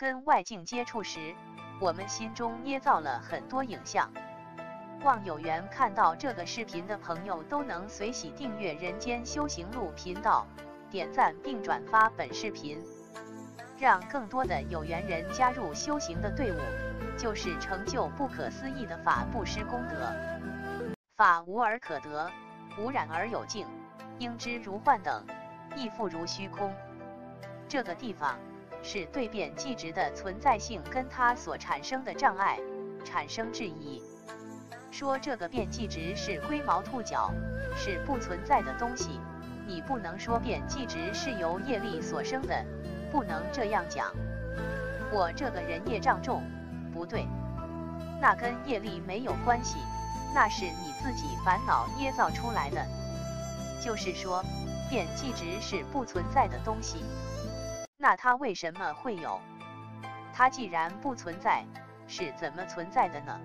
跟外境接触时，我们心中捏造了很多影像。望有缘看到这个视频的朋友都能随喜订阅人间修行路频道，点赞并转发本视频，让更多的有缘人加入修行的队伍，就是成就不可思议的法布施功德。法无而可得，无染而有净，应知如幻等，亦复如虚空。这个地方是对变计值的存在性跟它所产生的障碍产生质疑。说这个变计值是龟毛兔角，是不存在的东西，你不能说变计值是由业力所生的，不能这样讲。我这个人业障重，不对，那跟业力没有关系，那是你自己烦恼捏造出来的。就是说，变计值是不存在的东西，那它为什么会有？它既然不存在，是怎么存在的呢？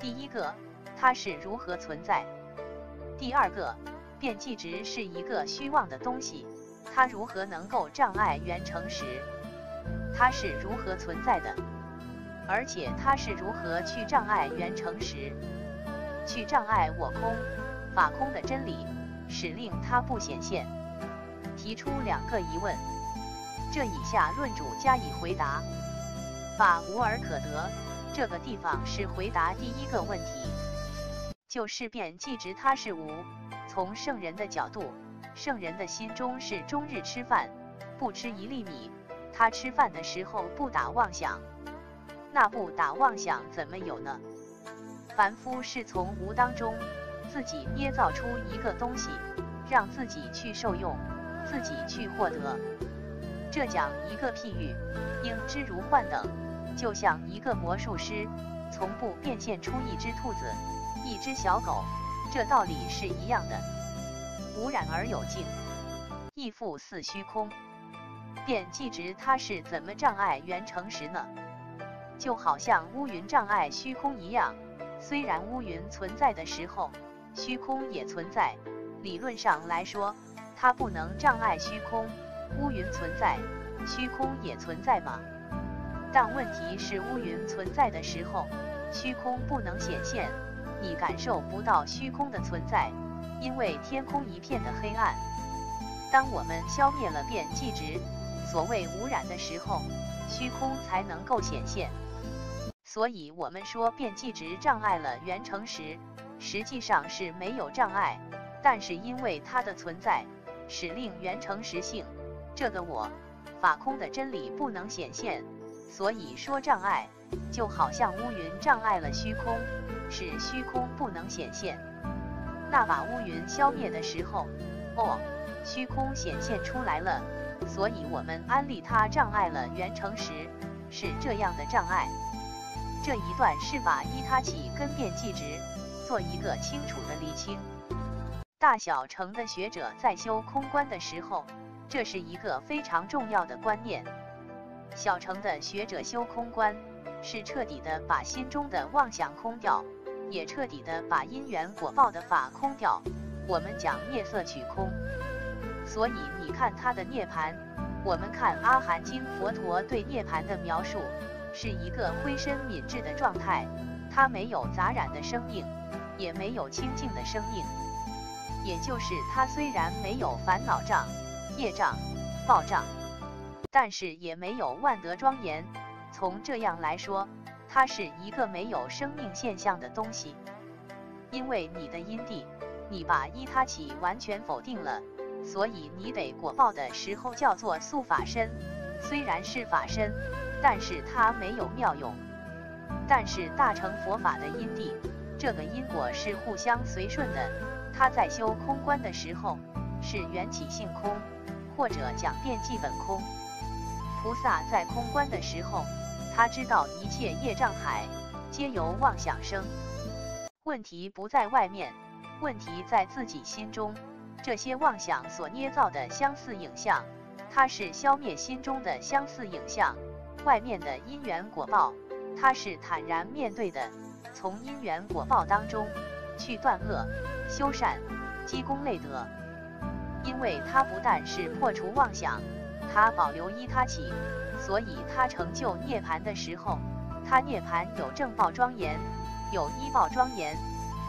第一个，它是如何存在？第二个，变即值是一个虚妄的东西，它如何能够障碍缘成实？它是如何存在的？而且它是如何去障碍缘成实？去障碍我空法空的真理，使令它不显现？提出两个疑问，这以下论主加以回答：法无而可得。这个地方是回答第一个问题，就是变即值它是无。从圣人的角度，圣人的心中是终日吃饭，不吃一粒米。他吃饭的时候不打妄想，那不打妄想怎么有呢？凡夫是从无当中自己捏造出一个东西，让自己去受用，自己去获得。这讲一个譬喻，应知如幻等。就像一个魔术师，从不变现出一只兔子、一只小狗，这道理是一样的。无染而有净，亦复似虚空。便即值它是怎么障碍缘成实呢？就好像乌云障碍虚空一样。虽然乌云存在的时候，虚空也存在。理论上来说，它不能障碍虚空。乌云存在，虚空也存在吗？但问题是，乌云存在的时候，虚空不能显现，你感受不到虚空的存在，因为天空一片的黑暗。当我们消灭了变计值，所谓污染的时候，虚空才能够显现。所以，我们说变计值障碍了圆成时，实际上是没有障碍，但是因为它的存在，使令圆成实性这个我法空的真理不能显现。所以说障碍，就好像乌云障碍了虚空，使虚空不能显现。那把乌云消灭的时候，哦，虚空显现出来了。所以我们安利它障碍了圆成时，是这样的障碍。这一段是把依他起跟变即值做一个清楚的厘清。大小乘的学者在修空观的时候，这是一个非常重要的观念。小乘的学者修空观，是彻底的把心中的妄想空掉，也彻底的把因缘果报的法空掉。我们讲灭色取空，所以你看他的涅盘，我们看阿含经佛陀对涅盘的描述，是一个灰身泯智的状态，他没有杂染的生命，也没有清净的生命，也就是他虽然没有烦恼障、业障、报障。但是也没有万德庄严。从这样来说，它是一个没有生命现象的东西。因为你的因地，你把依他起完全否定了，所以你得果报的时候叫做素法身。虽然是法身，但是它没有妙用。但是大乘佛法的因地，这个因果是互相随顺的。他在修空观的时候，是缘起性空，或者讲变即本空。菩萨在空观的时候，他知道一切业障海皆由妄想生。问题不在外面，问题在自己心中。这些妄想所捏造的相似影像，它是消灭心中的相似影像。外面的因缘果报，它是坦然面对的，从因缘果报当中去断恶修善，积功累德。因为它不但是破除妄想。它保留依他起，所以他成就涅盘的时候，他涅盘有正报庄严，有依报庄严，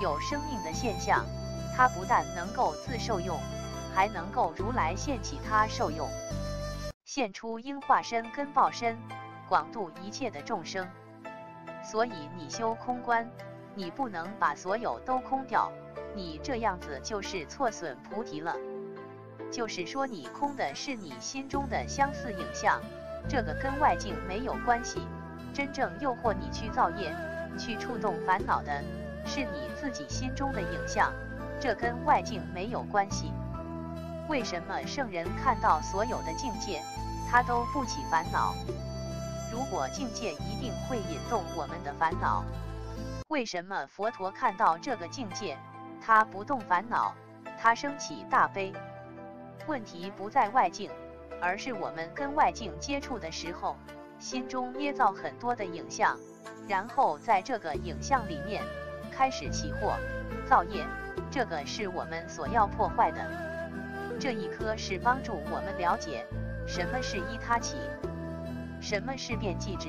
有生命的现象。他不但能够自受用，还能够如来现起他受用，现出应化身根报身，广度一切的众生。所以你修空观，你不能把所有都空掉，你这样子就是错损菩提了。就是说，你空的是你心中的相似影像，这个跟外境没有关系。真正诱惑你去造业、去触动烦恼的，是你自己心中的影像。这跟外境没有关系。为什么圣人看到所有的境界，他都不起烦恼？如果境界一定会引动我们的烦恼，为什么佛陀看到这个境界，他不动烦恼，他升起大悲？问题不在外境，而是我们跟外境接触的时候，心中捏造很多的影像，然后在这个影像里面开始起惑、造业。这个是我们所要破坏的。这一颗是帮助我们了解什么是依他起，什么是变即执，